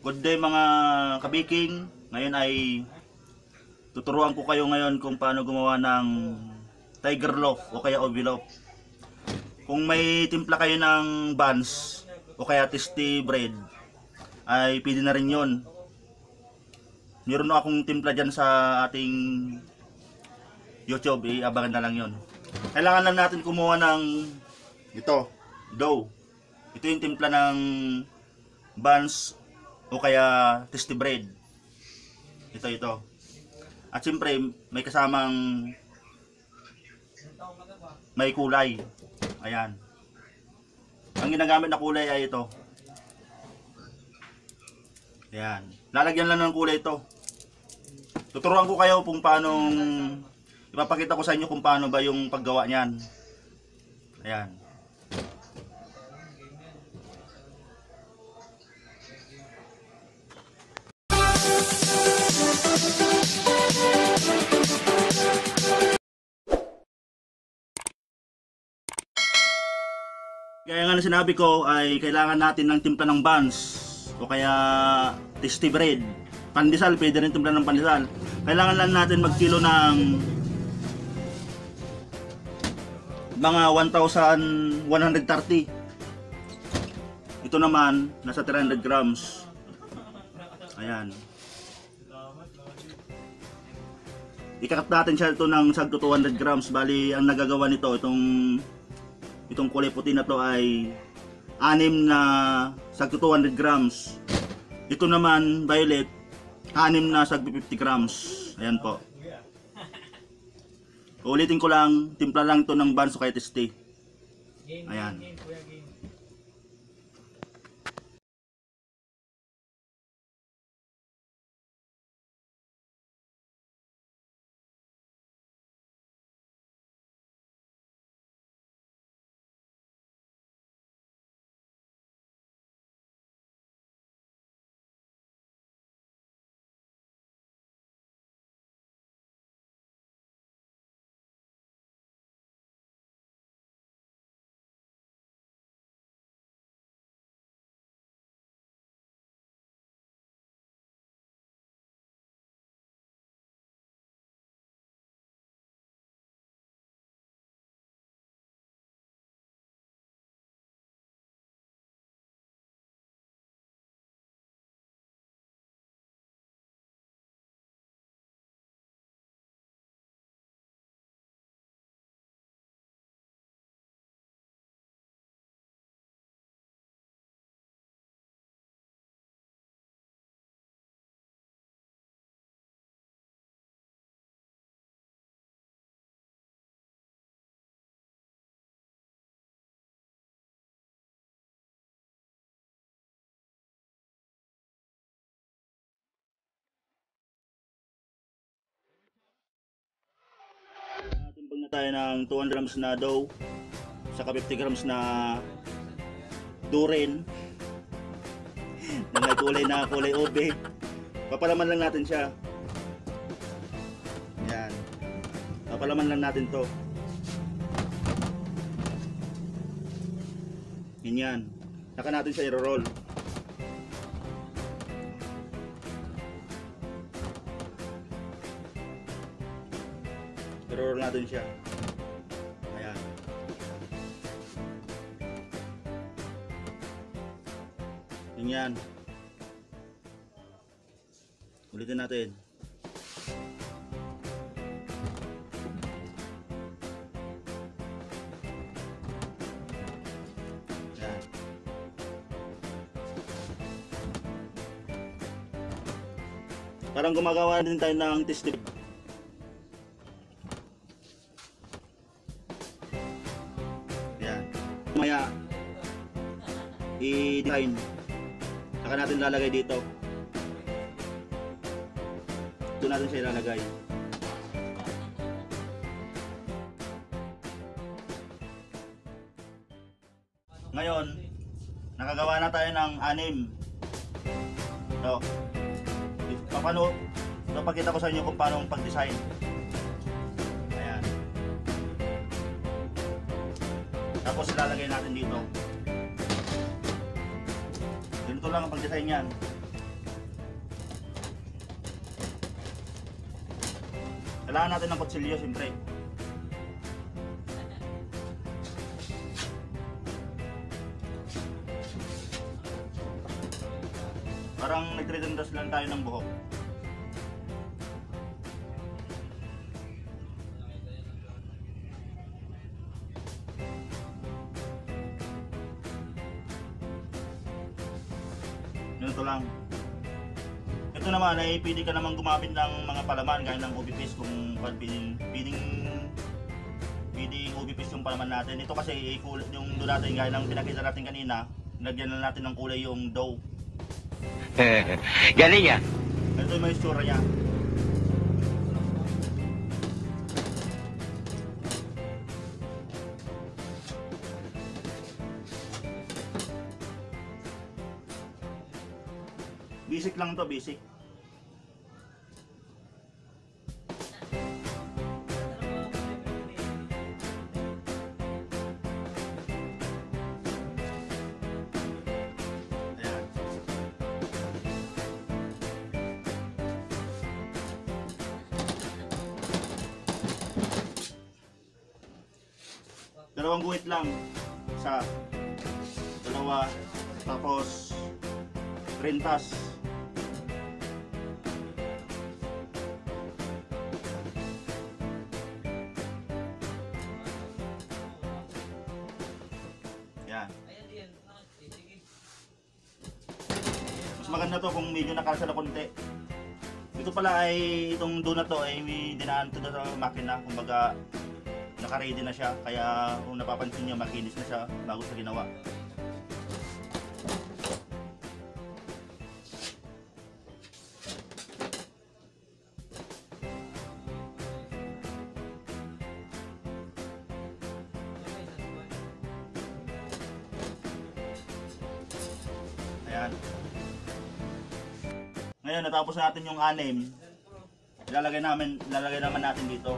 Good day mga kabiking. Ngayon ay tuturuan ko kayo ngayon kung paano gumawa ng tiger loaf o kaya obi loaf. Kung may timpla kayo ng buns o kaya tasty bread ay pwede na rin yon. Meron akong timpla dyan sa ating YouTube, iabangan na lang yon. Kailangan lang natin kumuha ng ito, dough. Ito yung timpla ng buns o kaya tasty bread. Ito, ito. At siyempre, may kasamang may kulay. Ayan. Ang ginagamit na kulay ay ito. Ayan. Lalagyan lang ng kulay ito. Tuturuan ko kayo kung paano ipapakita ko sa inyo kung paano ba yung paggawa niyan. Ayan. Kaya nga na sinabi ko ay kailangan natin ng timpla ng buns o kaya tasty bread. Pandesal, pwede rin timpla ng pandesal. Kailangan lang natin magkilo ng mga 1,130. Ito naman, nasa 300 grams. Ayan. Ikakat natin siya ito ng sagto 200 grams. Bali, ang nagagawa nito, itong itong kulay puti na to ay 6 na sagto 200 grams. Ito naman, violet, 6 na sagto 50 grams. Ayan po. Ulitin ko lang, timpla lang to ng banso kaya testi. Ayan. Tayo ng 200 grams na dough, saka 50 grams na durin na may kulay na kulay ube. Papalaman lang natin siya. Yan. Papalaman lang natin to. Ganyan. Saka natin siya i-roll. Natin siya. Ayan. Ganyan. Ulitin natin. Parang gumagawa din tayo ng test Yan. Maya i-design. Saka natin lalagay dito. Ito natin siya ilalagay. Ngayon, nakagawa na tayo ng anim. Ito. Paano, papakita ko sa inyo kung paano pag-design. Tapos ilalagay natin dito. Ganito lang ang pag-design niyan. Kailangan natin ng kutsilyo, siyempre. Parang nag-redundance lang tayo ng buhok. Ganito lang. Ito naman ay pwede ka naman gumamit ng mga palaman gaya ng ubi paste kung pwedeng pwedeng pwedeng ubi paste yung palaman natin. Ito kasi yung doon natin gaya ng pinakita natin kanina, lagyan na natin ng kulay yung dough. Galing ah. Ito yung may itsura niya. Basic lang to, basic. Dalawang guhit lang. Isa. Dalawa. Tapos, rintas. Maganda to kung medyo nakalsa na konti. Ito pala ay itong donut to ay may dinaan to sa makina. Kumbaga naka-ready na siya. Kaya kung napapansin niyo makinis na siya bago sa ginawa. Ayan. Ngayon, natapos na natin yung anim. Ilalagay namin, ilalagay naman natin dito.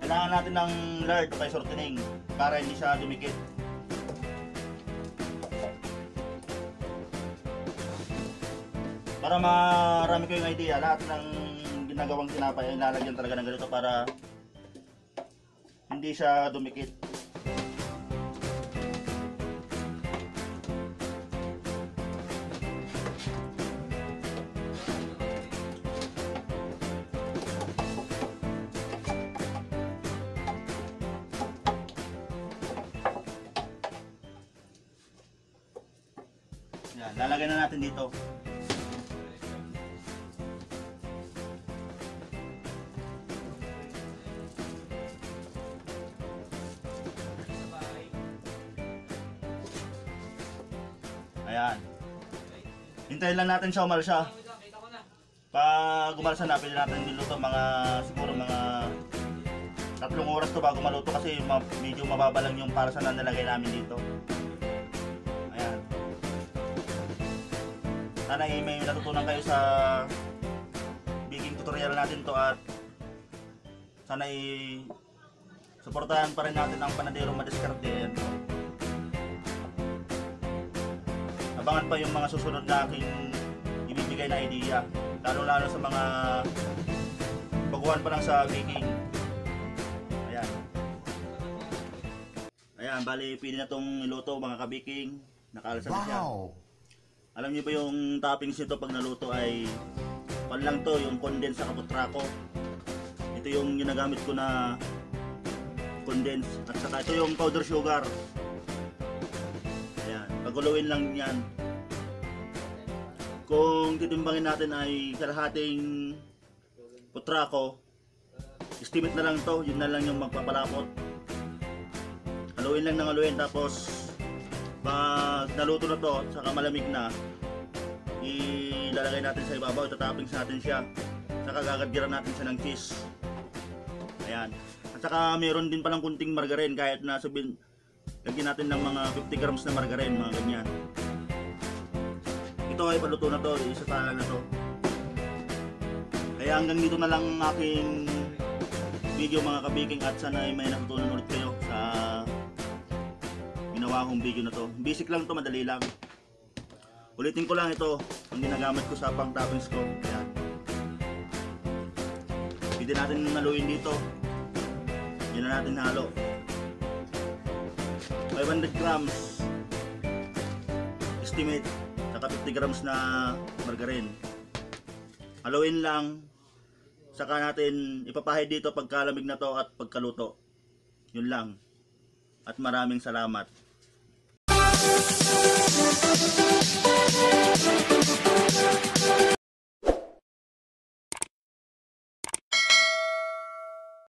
Kailangan natin ng lard o kay para hindi siya dumikit. Para marami kayong idea, lahat ng ginagawang tinapay ay lalagyan talaga ng ganito para hindi siya dumikit. Yan, lalagay na natin dito. Ayan. Hintayin lang natin siya umalsa. Pag umalsa na, pwede natin niluto mga siguro mga tatlong oras to bago maluto kasi medyo mababa lang yung para sa na nilagay namin dito. Sana eh, may natutunan kayo sa baking tutorial natin to at sana eh, suportahan pa rin natin ang panadero madiskarte. Abangan pa yung mga susunod na aking ibibigay na idea. Lalo lalo sa mga baguhan pa lang sa baking. Ayan. Ayan, bali pwede na tong iluto mga kabiking. Nakaalsa na siya. Alam niyo ba yung toppings nito pag naluto ay pan lang to, yung condense sa kaputrako. Ito yung ginagamit ko na condense at saka ito yung powder sugar. Ayan, paguluin lang yan. Kung titimbangin natin ay kalahating putrako, estimate na lang to, yun na lang yung magpapalapot. Haluin lang ng haluin tapos pag naluto na to, saka malamig na, ilalagay natin sa ibabaw, itatoppings natin siya. Saka gagadgiran natin siya ng cheese. Ayan. At saka meron din palang kunting margarine kahit na sabihin, lagyan natin ng mga 50 grams na margarine, mga ganyan. Ito ay paluto na to, isa tala na to. Kaya hanggang dito na lang ang aking video mga kabiking at sana ay may natutunan ulit kayo ginawa kong video na to. Basic lang to, madali lang. Ulitin ko lang ito, ang ginagamit ko sa pang toppings ko. Ayan. Pwede natin haluin dito. Yan na natin halo. 500 grams estimate saka 50 grams na margarine haluin lang saka natin ipapahid dito pagkalamig na to at pagkaluto yun lang at maraming salamat Thank you.